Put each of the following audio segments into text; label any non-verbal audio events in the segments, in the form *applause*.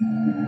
allowing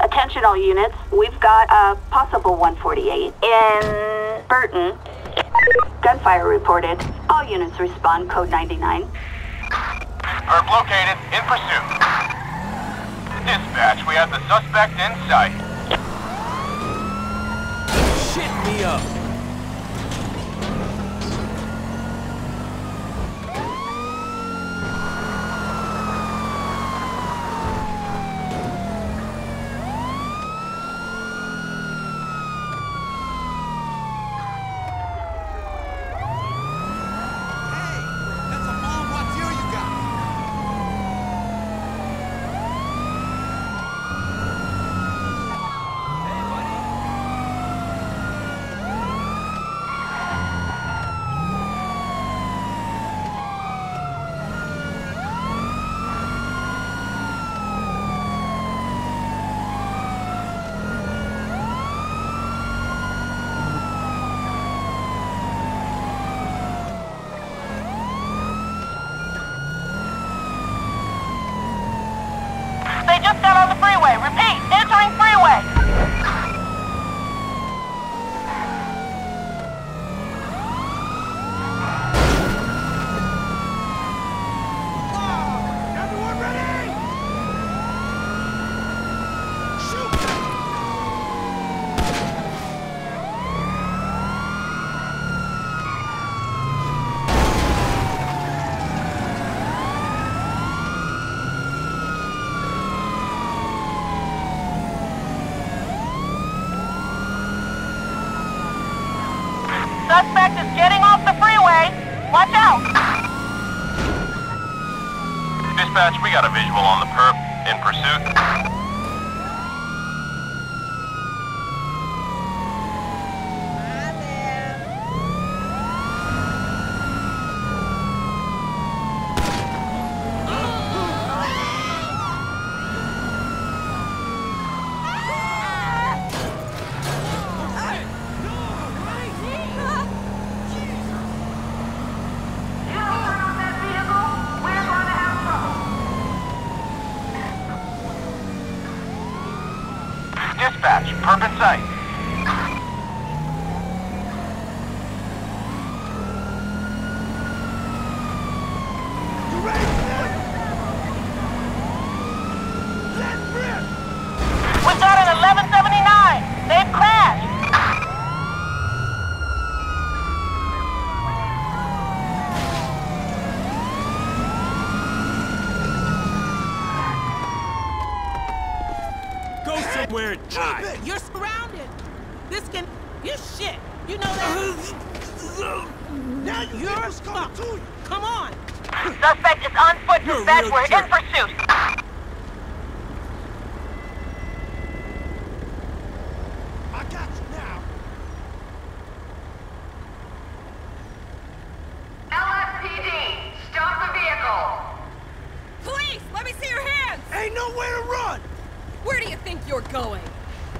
Attention all units, we've got a possible 148 in Burton. Gunfire reported. All units respond, code 99. Herb located, in pursuit. Dispatch, we have the suspect in sight. Shit me up. Hey, that's a long voiture you got. Hey, buddy. They just got on the freeway. Repeat, entering freeway. Everyone ready? Shoot! Suspect is getting off the freeway. Watch out. Dispatch, we got a visual on the perp. In pursuit. Dispatch, perp in sight. You ready for this? Let's rip! We got an 1179. They've crashed. Go somewhere and die. You're surrounded. This can. You shit. You know that. Now you You're people's coming fucked. to! Come on. Suspect is on foot. You're a Dispatch, real we're in pursuit. I got you now! LSPD, stop the vehicle. Police, let me see your hands. Ain't no nowhere to run! Where do you think you're going?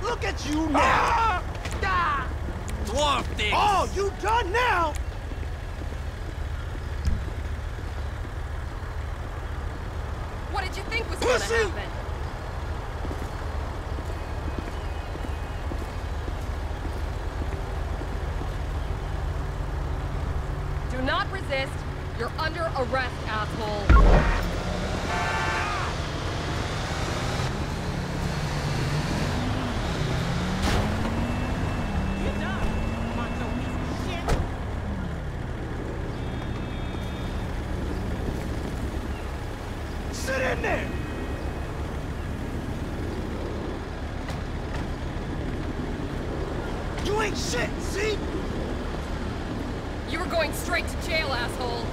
Look at you now! Ah! Dwarf things. Oh, you done now? What did you think was gonna happen? Do not resist. You're under arrest, asshole. You done. Macho piece of shit. Sit in there! You ain't shit, see? You were going straight to jail, asshole.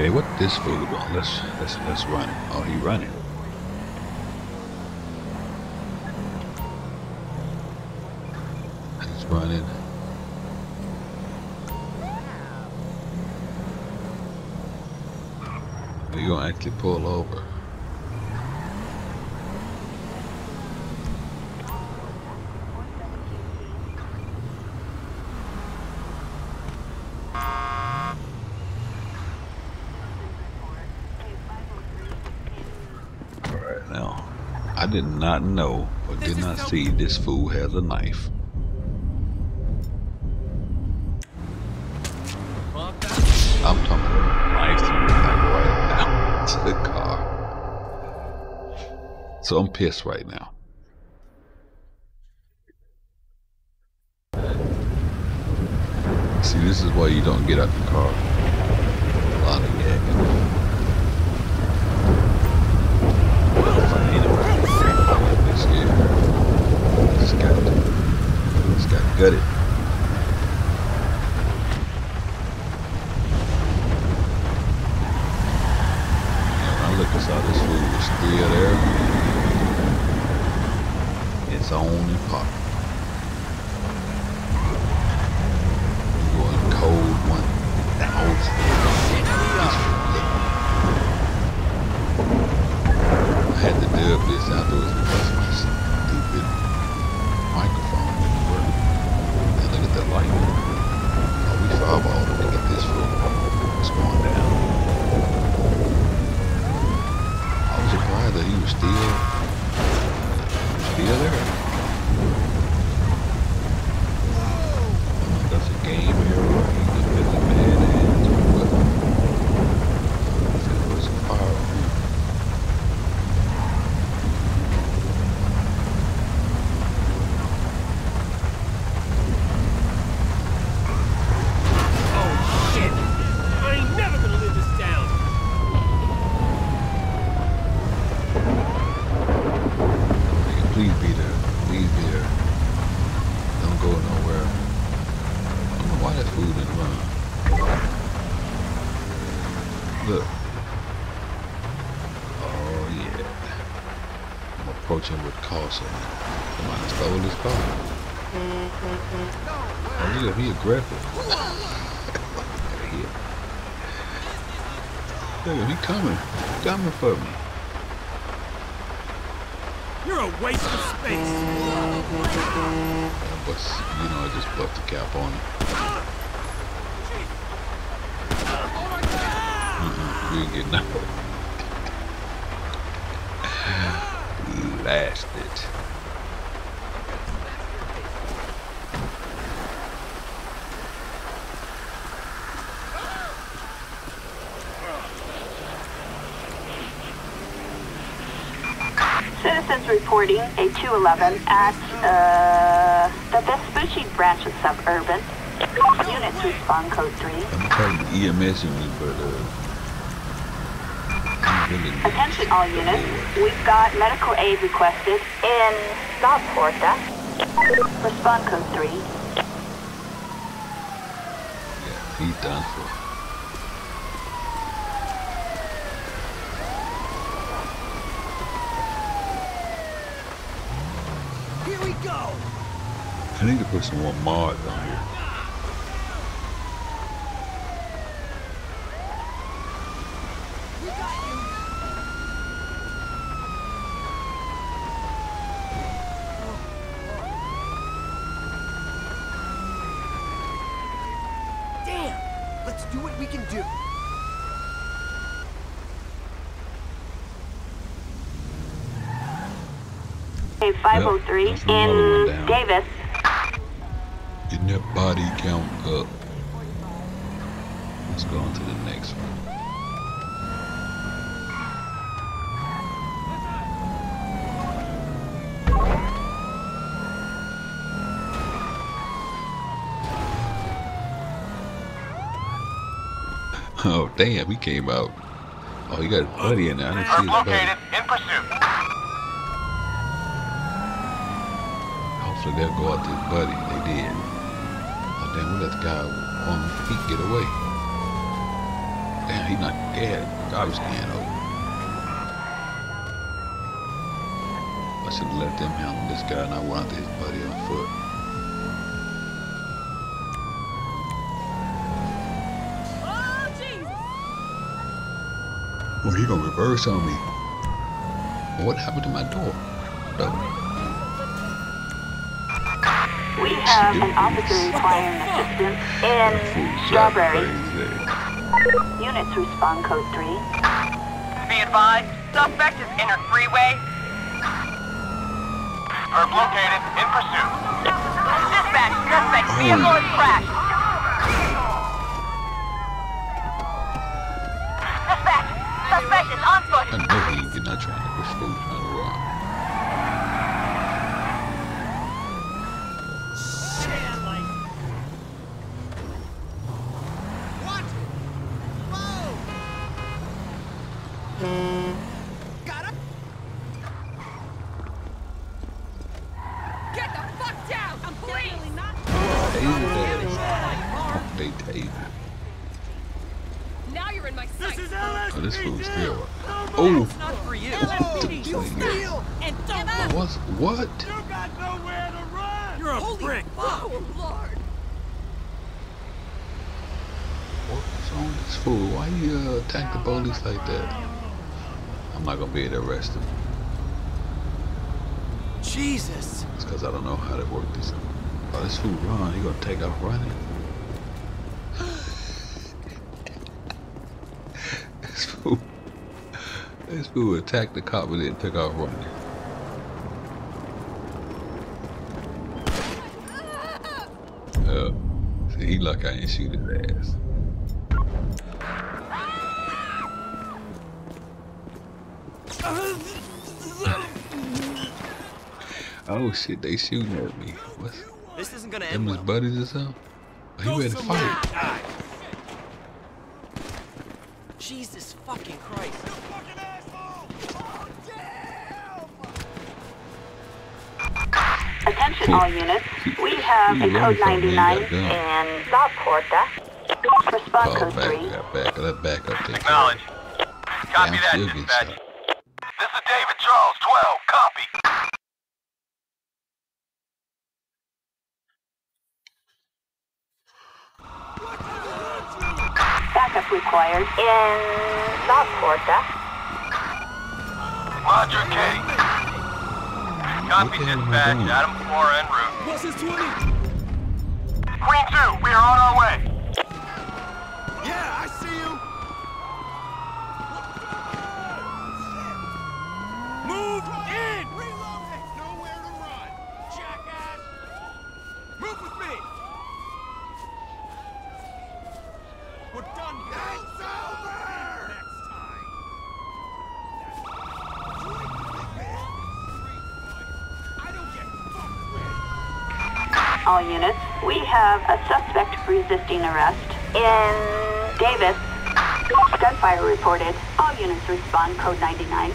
Okay, what this fool doing? Let's let's let's run it. Oh, he running. He's running. We're gonna actually pull over. Alright now. I did not know or did not see this fool has a knife. I'm talking about knife like right now *laughs* to the car. So I'm pissed right now. See, this is why you don't get out the car. A lot of yakking. Well, if I ain't around, this here. Just got I look and saw this food was still there. It's on and popping. Cold one. Out. I had to dub this afterwards because my stupid microphone didn't work. And look at that light. Oh, we fireballed it to get this food. It's going down. I was surprised that he was still still there. That's a game here where he can get the bad hands or what? There was a fire on him. Oh, shit! I ain't never gonna live this down! Nigga, please be there. Please be there. Don't go nowhere. I don't know why that food didn't run. Look. Oh yeah. I'm approaching with caution. Somebody stole his car. Oh yeah, he aggressive. Here. Look, at he coming. Coming for me. You're a waste of space! But you know, I just bust the cap on. Mm-mm, we ain't getting out. *laughs* Last it. Reporting a 211 at uh, the Vespucci branch of Suburban. Units respond code 3. I'm calling EMS unit, but uh, really Attention all units. We've got medical aid requested in South Porta. Respond code 3. Yeah, he's done for. Here we go! I need to put some more mods on here. We got you! Damn! Let's do what we can do. A 503 Yep, that's another one in. Davis. Getting that body count up. Let's go on to the next one. *laughs* Oh damn, he came out. Oh, he got his buddy in there. I didn't see his located. In pursuit. Hopefully they'll go out to his buddy. They did. Damn, we let the guy on feet get away. Damn, he not dead. Garbage can over. I should have let them handle this guy and I went his buddy on foot. Oh, Jesus! Well, he gonna reverse on me. What happened to my door We have an officer requiring assistance in Strawberry. Units respond code 3. Be advised, suspect is inner freeway. Perp located. In pursuit. Dispatch, suspect's oh. vehicle has crashed. Dispatch, suspect is on foot. I know he ain't getting out trying to push food on the rock. What? Move! Got him! Get the fuck down! I'm please! Definitely not. Taser daddy. They taser. Now you're in my sight. Oh, this fool's still. Oh, Not for you! LSPD. You feel! And don't what's what? You're a Holy prick! fuck, Lord! What's wrong with this fool? Why you uh, attack the police like that? I'm not gonna be able to arrest him. Jesus! It's because I don't know how to work this. Oh, this fool run. He gonna take off running. this fool. This fool attacked the cop and then took off running. Yeah. See, he lucky I ain't shoot his ass. Oh shit, they shooting at me. What's This isn't gonna them end his well. buddies or something? Oh, he ready to fight. Jesus fucking Christ. Attention all units. We have a code running from me, 99 goddamn. in South Porta. Uh, Respond Oh, code back, 3. got back, let back up there. Acknowledge. Copy Yeah, that, dispatch. This is David Charles, 12. Copy. Backup required in South Porta. Uh. Roger, K. Copy, What the hell am I dispatch. doing? Adam 4 en route. Bus is 20. Queen 2, we are on our way. Yeah, I see you. Move in! Reloading! Nowhere to run! Jackass! Move with me! We're done here! It's over! Next time! I don't get fucked with! All units. We have a suspect resisting arrest in Davis. Gunfire reported. All units respond code 99.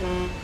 I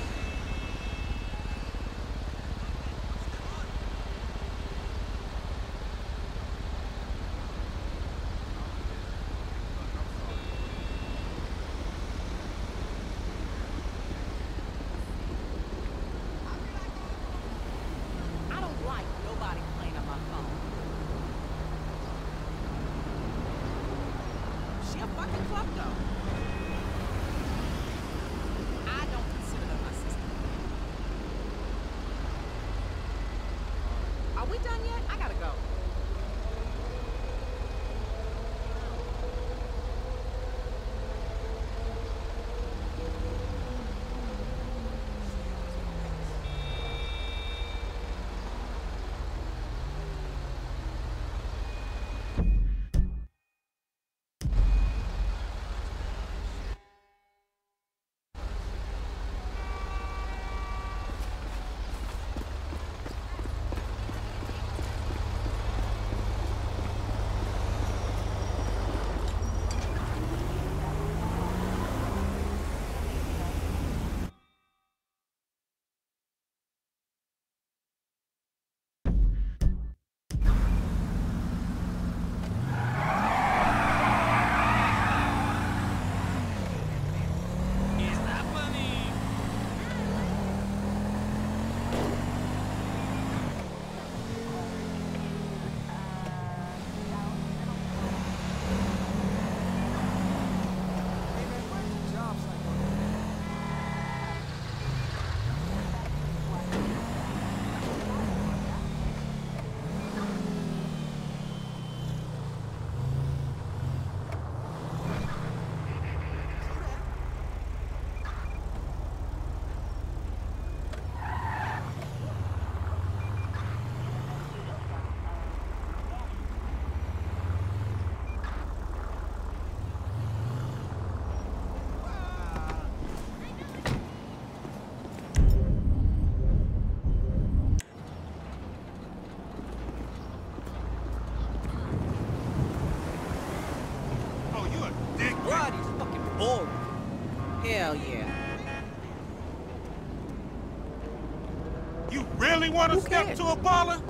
really want to step to a baller?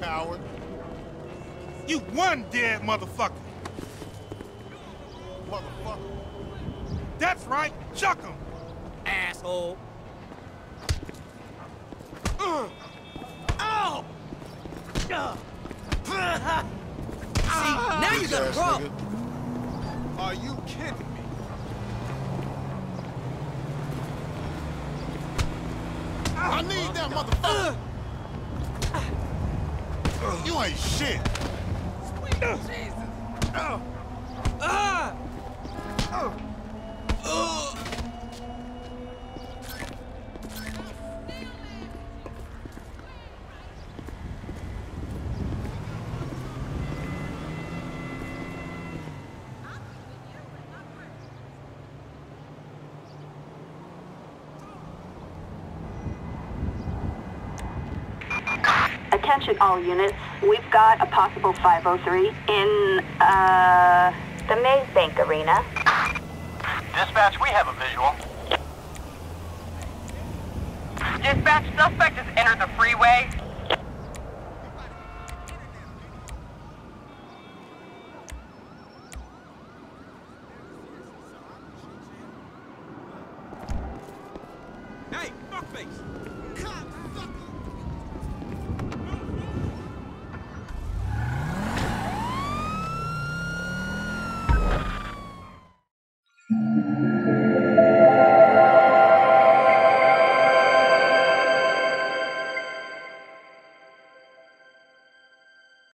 Coward. You one dead motherfucker. Motherfucker. That's right. Chuck him. Asshole. Uh. Ow! Ugh. *laughs* See, now you Bitch got a ass problem. Are you kidding me? I need that motherfucker. You ain't shit. Oh. Attention all units. We've got a possible 503 in, uh, the Maze Bank Arena. Dispatch, we have a visual. Dispatch, suspect has entered the freeway.